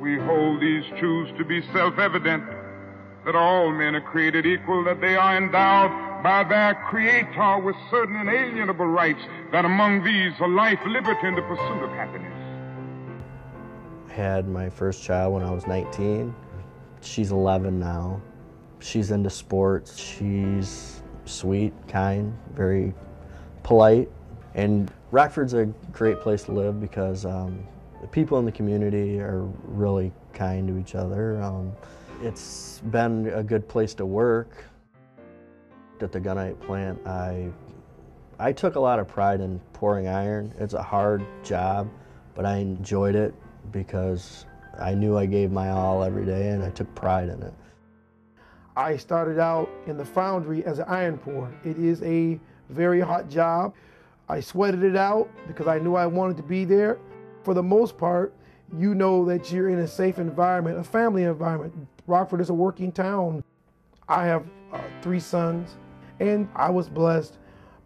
We hold these truths to be self-evident, that all men are created equal, that they are endowed by their Creator with certain inalienable rights, that among these are life, liberty, and the pursuit of happiness. I Had my first child when I was 19. She's 11 now. She's into sports. She's sweet, kind, very polite. And Rockford's a great place to live because um, the people in the community are really kind to each other. Um, it's been a good place to work. At the gunite plant, I, I took a lot of pride in pouring iron. It's a hard job, but I enjoyed it because I knew I gave my all every day and I took pride in it. I started out in the foundry as an iron pourer. It is a very hot job. I sweated it out because I knew I wanted to be there. For the most part, you know that you're in a safe environment, a family environment. Rockford is a working town. I have uh, three sons, and I was blessed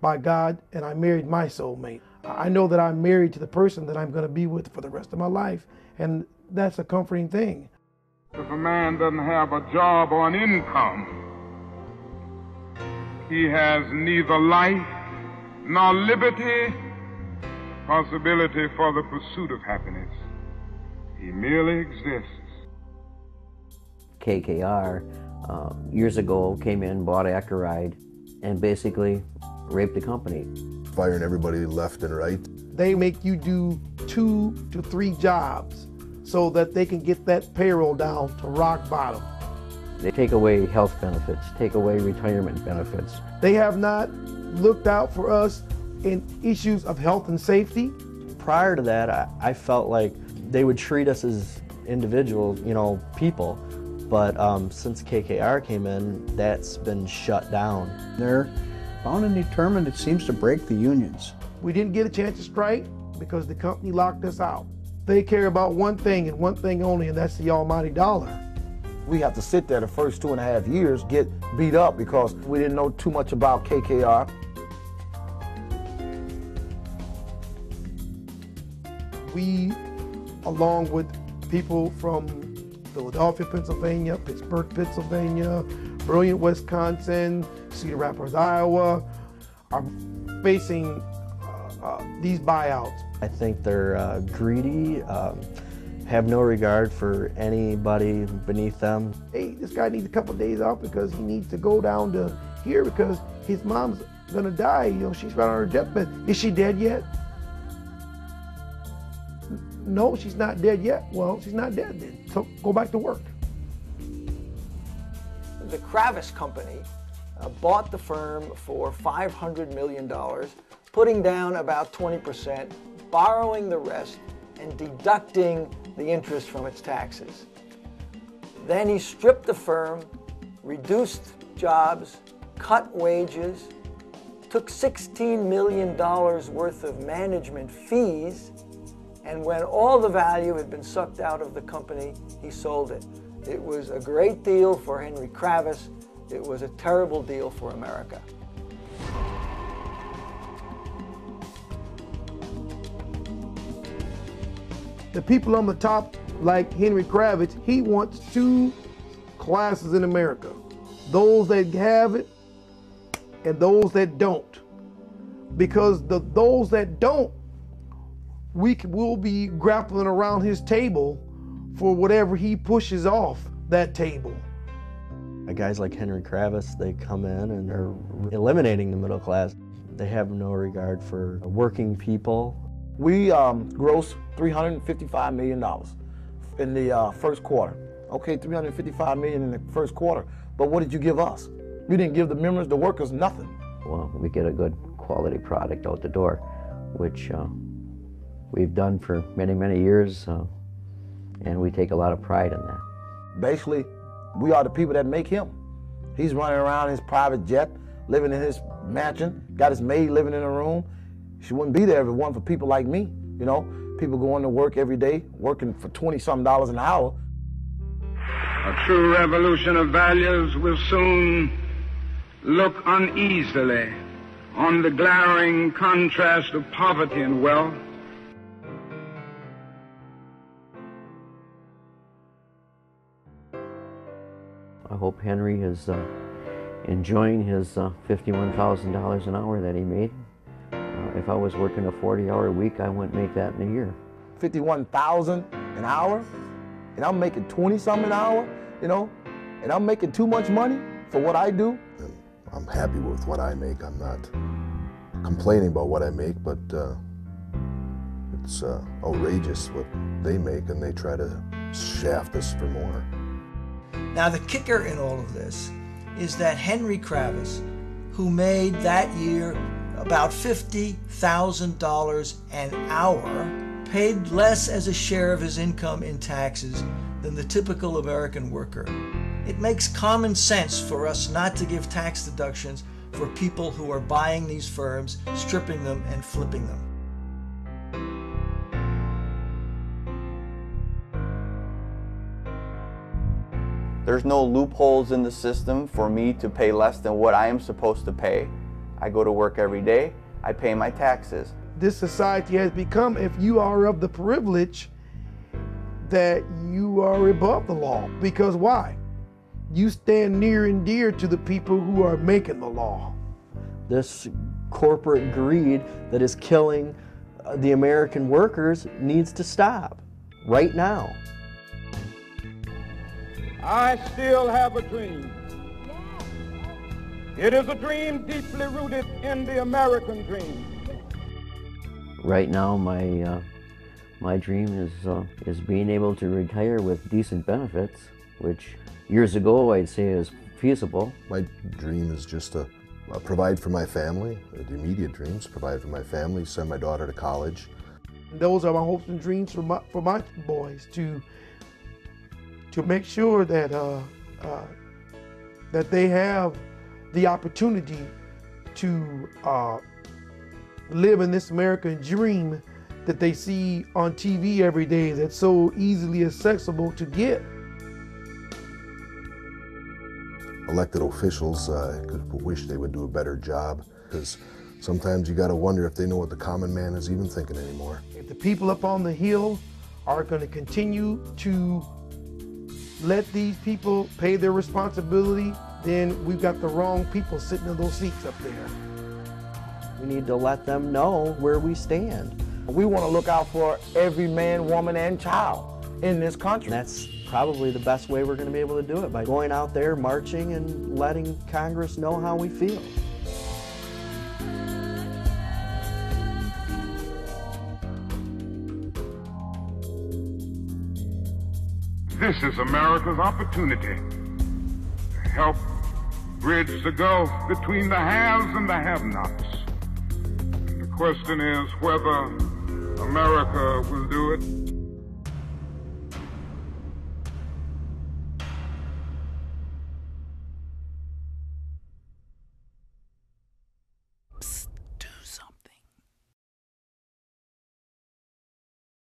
by God, and I married my soulmate. I know that I'm married to the person that I'm going to be with for the rest of my life, and that's a comforting thing. If a man doesn't have a job or an income, he has neither life nor liberty, possibility for the pursuit of happiness. He merely exists. KKR uh, years ago came in, bought Accuride, and basically raped the company. Firing everybody left and right. They make you do two to three jobs so that they can get that payroll down to rock bottom. They take away health benefits, take away retirement benefits. They have not looked out for us in issues of health and safety. Prior to that, I, I felt like they would treat us as individuals, you know, people. But um, since KKR came in, that's been shut down. They're bound and determined, it seems, to break the unions. We didn't get a chance to strike because the company locked us out. They care about one thing and one thing only, and that's the almighty dollar. We have to sit there the first two and a half years, get beat up because we didn't know too much about KKR. We, along with people from Philadelphia, Pennsylvania, Pittsburgh, Pennsylvania, Brillion, Wisconsin, Cedar Rapids, Iowa, are facing uh, uh, these buyouts. I think they're uh, greedy, um, have no regard for anybody beneath them. Hey, this guy needs a couple days off because he needs to go down to here because his mom's gonna die. You know, she's right on her deathbed. Is she dead yet? No, she's not dead yet. Well, she's not dead then. So go back to work. The Kravis Company uh, bought the firm for $500 million, putting down about 20%, borrowing the rest, and deducting the interest from its taxes. Then he stripped the firm, reduced jobs, cut wages, took $16 million worth of management fees, and when all the value had been sucked out of the company, he sold it. It was a great deal for Henry Kravis. It was a terrible deal for America. The people on the top, like Henry Kravis, he wants two classes in America. Those that have it and those that don't. Because the those that don't, we will be grappling around his table for whatever he pushes off that table. Guys like Henry Kravis, they come in and they're eliminating the middle class. They have no regard for working people. We um, grossed $355 million in the uh, first quarter. Okay, 355 million in the first quarter, but what did you give us? You didn't give the members, the workers, nothing. Well, we get a good quality product out the door, which uh, we've done for many, many years, uh, and we take a lot of pride in that. Basically, we are the people that make him. He's running around in his private jet, living in his mansion, got his maid living in a room. She wouldn't be there if it wasn't for people like me, you know, people going to work every day, working for 20 something dollars an hour. A true revolution of values will soon look uneasily on the glaring contrast of poverty and wealth. I hope Henry is uh, enjoying his uh, $51,000 an hour that he made. If I was working a 40-hour week, I wouldn't make that in a year. 51,000 an hour, and I'm making 20 something an hour, you know, and I'm making too much money for what I do. And I'm happy with what I make. I'm not complaining about what I make, but uh, it's uh, outrageous what they make, and they try to shaft us for more. Now, the kicker in all of this is that Henry Kravis, who made that year about $50,000 an hour, paid less as a share of his income in taxes than the typical American worker. It makes common sense for us not to give tax deductions for people who are buying these firms, stripping them, and flipping them. There's no loopholes in the system for me to pay less than what I am supposed to pay. I go to work every day, I pay my taxes. This society has become, if you are of the privilege, that you are above the law. Because why? You stand near and dear to the people who are making the law. This corporate greed that is killing uh, the American workers needs to stop right now. I still have a dream. It is a dream deeply rooted in the American dream. Right now, my uh, my dream is uh, is being able to retire with decent benefits, which years ago I'd say is feasible. My dream is just to uh, provide for my family, the immediate dreams, provide for my family, send my daughter to college. Those are my hopes and dreams for my, for my boys to to make sure that uh, uh, that they have the opportunity to uh, live in this American dream that they see on TV every day that's so easily accessible to get. Elected officials, uh, could wish they would do a better job because sometimes you got to wonder if they know what the common man is even thinking anymore. If the people up on the hill are going to continue to let these people pay their responsibility, then we've got the wrong people sitting in those seats up there. We need to let them know where we stand. We want to look out for every man, woman, and child in this country. And that's probably the best way we're going to be able to do it by going out there, marching, and letting Congress know how we feel. This is America's opportunity to help bridge the gulf between the haves and the have-nots. The question is whether America will do it.